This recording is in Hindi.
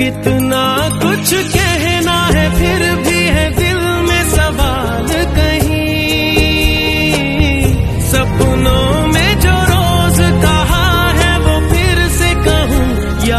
कितना कुछ कहना है।